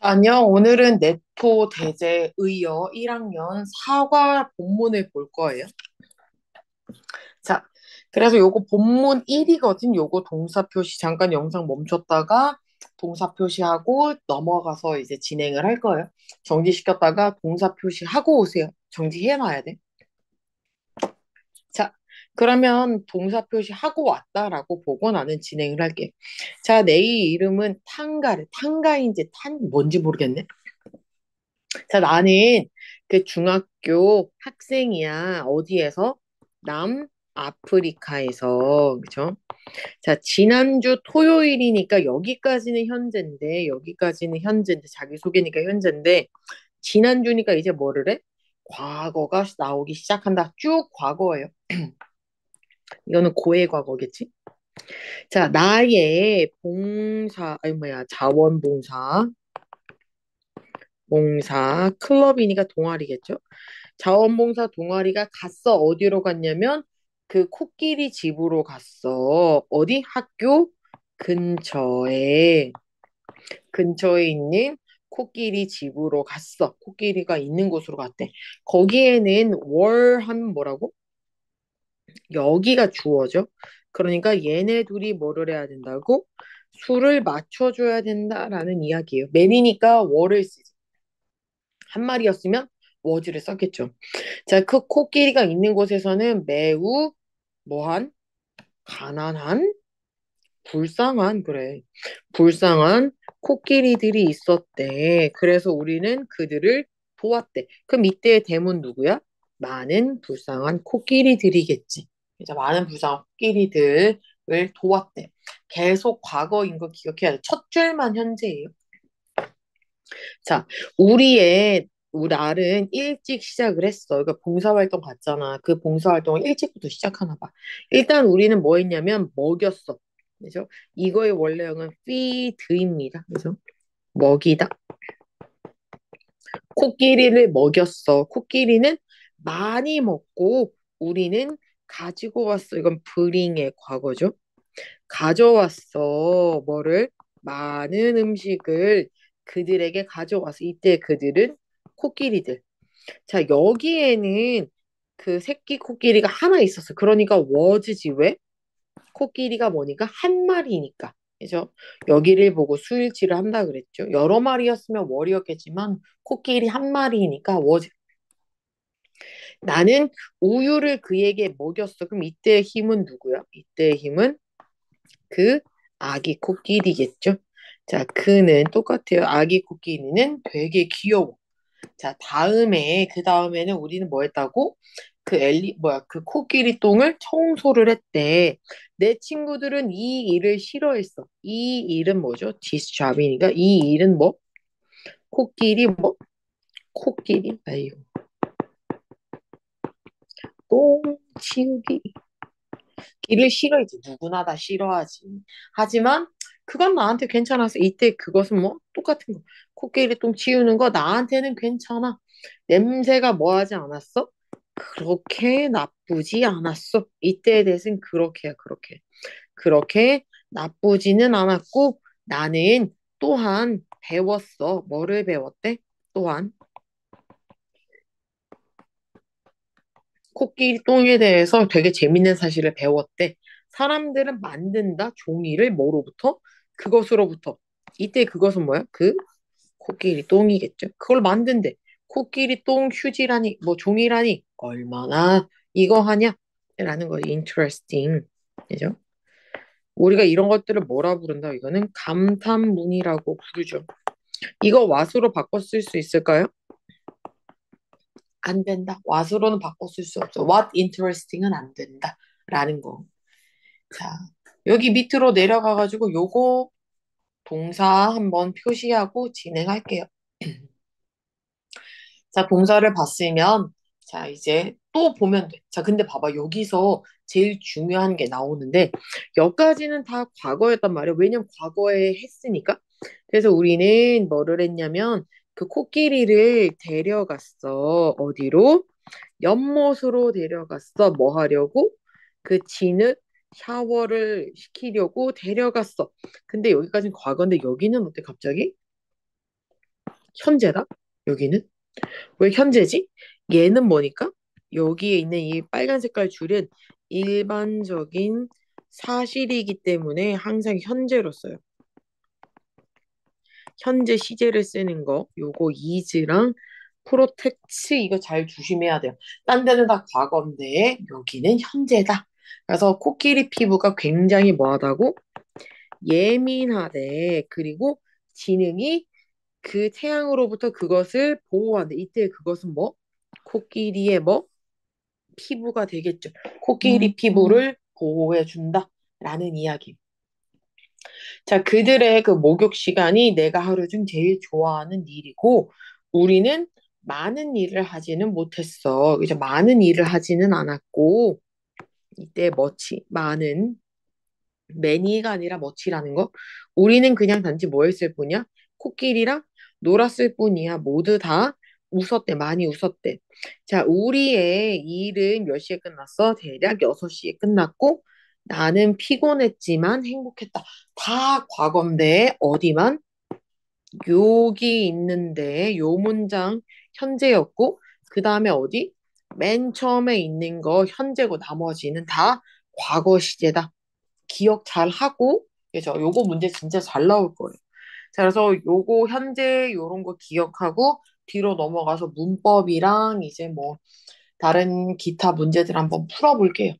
안녕. 오늘은 네토 대제 의어 1학년 사과 본문을 볼 거예요. 자, 그래서 요거 본문 1이거든. 요거 동사 표시 잠깐 영상 멈췄다가 동사 표시하고 넘어가서 이제 진행을 할 거예요. 정지시켰다가 동사 표시하고 오세요. 정지해 놔야 돼. 자, 그러면 동사 표시하고 왔다라고 보고 나는 진행을 할게. 자, 내 이름은 탕가르. 탕가인지 탄 뭔지 모르겠네. 자, 나는 그 중학교 학생이야. 어디에서? 남아프리카에서. 그죠? 자, 지난주 토요일이니까 여기까지는 현재인데, 여기까지는 현재인데, 자기소개니까 현재인데, 지난주니까 이제 뭐를 해? 과거가 나오기 시작한다. 쭉 과거예요. 이거는 고해 과거겠지? 자, 나의 봉사, 아니 뭐야, 자원봉사. 봉사 클럽이니까 동아리겠죠? 자원봉사 동아리가 갔어. 어디로 갔냐면 그 코끼리 집으로 갔어. 어디? 학교 근처에 근처에 있는 코끼리 집으로 갔어. 코끼리가 있는 곳으로 갔대. 거기에는 월 하면 뭐라고? 여기가 주어죠. 그러니까 얘네 둘이 뭐를 해야 된다고? 수를 맞춰줘야 된다라는 이야기예요. 맨이니까 월을 쓰지. 한 마리였으면 워즈를 썼겠죠. 자, 그 코끼리가 있는 곳에서는 매우 뭐한? 가난한? 불쌍한, 그래. 불쌍한 코끼리들이 있었대. 그래서 우리는 그들을 도왔대. 그럼 이때의 대문 누구야? 많은 불쌍한 코끼리들이겠지. 그래서 많은 불쌍한 코끼리들을 도왔대. 계속 과거인 거 기억해야 돼. 첫 줄만 현재예요. 자, 우리의 우리 알은 일찍 시작을 했어. 그러니까 봉사활동 갔잖아. 그 봉사활동을 일찍부터 시작하나 봐. 일단 우리는 뭐 했냐면 먹였어. 그죠? 이거의 원래형은 feed입니다. 그죠? 먹이다. 코끼리를 먹였어. 코끼리는 많이 먹고 우리는 가지고 왔어. 이건 bring의 과거죠. 가져왔어. 뭐를? 많은 음식을 그들에게 가져와서 이때 그들은 코끼리들. 자, 여기에는 그 새끼 코끼리가 하나 있었어. 그러니까 was지 왜? 코끼리가 뭐니까 한 마리니까. 그죠? 여기를 보고 수일치를 한다 그랬죠. 여러 마리였으면 월이었겠지만 코끼리 한 마리니까 was. 나는 우유를 그에게 먹였어. 그럼 이때의 힘은 누구야? 이때의 힘은 그 아기 코끼리겠죠. 자, 그는 똑같아요. 아기 코끼리는 되게 귀여워. 자, 다음에, 그 다음에는 우리는 뭐 했다고? 그 엘리, 뭐야, 그 코끼리 똥을 청소를 했대. 내 친구들은 이 일을 싫어했어. 이 일은 뭐죠? this job이니까 이 일은 뭐? 코끼리 뭐? 코끼리, 아이 고. 똥 치우기. 길을 싫어했지. 누구나 다 싫어하지. 하지만 그건 나한테 괜찮아서 이때 그것은 뭐 똑같은 거. 코끼리 똥 치우는 거 나한테는 괜찮아. 냄새가 뭐 하지 않았어? 그렇게 나쁘지 않았어. 이때에 대해서는 그렇게야, 그렇게. 그렇게 나쁘지는 않았고 나는 또한 배웠어. 뭐를 배웠대? 또한 코끼리 똥에 대해서 되게 재밌는 사실을 배웠대. 사람들은 만든다 종이를 뭐로부터? 그것으로부터. 이때 그것은 뭐야? 그 코끼리 똥이겠죠. 그걸 만든대. 코끼리 똥 휴지라니, 뭐 종이라니 얼마나 이거 하냐? 라는 거지. interesting. 그죠? 우리가 이런 것들을 뭐라 부른다? 이거는 감탄문이라고 부르죠. 이거 바꿔 쓸 수 있을까요? 안 된다. 바꿔 쓸 수 없어. what interesting은 안 된다. 라는 거. 자, 여기 밑으로 내려가가지고 요거 동사 한번 표시하고 진행할게요. 자, 동사를 봤으면 자, 이제 또 보면 돼. 자, 근데 봐봐. 여기서 제일 중요한 게 나오는데 여기까지는 다 과거였단 말이야. 왜냐면 과거에 했으니까. 그래서 우리는 뭐를 했냐면 그 코끼리를 데려갔어. 어디로? 연못으로 데려갔어. 뭐 하려고? 그 진흙 샤워를 시키려고 데려갔어. 근데 여기까지는 과거인데 여기는 어때 갑자기? 현재다. 여기는 왜 현재지? 얘는 뭐니까? 여기에 있는 이 빨간 색깔 줄은 일반적인 사실이기 때문에 항상 현재로 써요. 현재 시제를 쓰는 거, 요거 is랑 protect 이거 잘 조심해야 돼요. 딴 데는 다 과거인데 여기는 현재다. 그래서 코끼리 피부가 굉장히 뭐하다고? 예민하대. 그리고 진흙이 그 태양으로부터 그것을 보호한대. 이때 그것은 뭐? 코끼리의 뭐? 피부가 되겠죠. 코끼리 음. 피부를 보호해 준다. 라는 이야기. 자, 그들의 그 목욕 시간이 내가 하루 중 제일 좋아하는 일이고, 우리는 많은 일을 하지는 못했어. 이제 많은 일을 하지는 않았고, 이때 머치, 많은, 매니가 아니라 머치라는 거. 우리는 그냥 단지 뭐 했을 뿐이야? 코끼리랑 놀았을 뿐이야. 모두 다 웃었대, 많이 웃었대. 자, 우리의 일은 몇 시에 끝났어? 대략 6시에 끝났고, 나는 피곤했지만 행복했다. 다 과거인데, 어디만? 여기 있는데, 요 문장 현재였고, 그 다음에 어디? 맨 처음에 있는 거 현재고, 나머지는 다 과거 시제다. 기억 잘 하고, 그죠? 요거 문제 진짜 잘 나올 거예요. 자, 그래서 요거 현재 요런 거 기억하고 뒤로 넘어가서 문법이랑 이제 뭐 다른 기타 문제들 한번 풀어볼게요.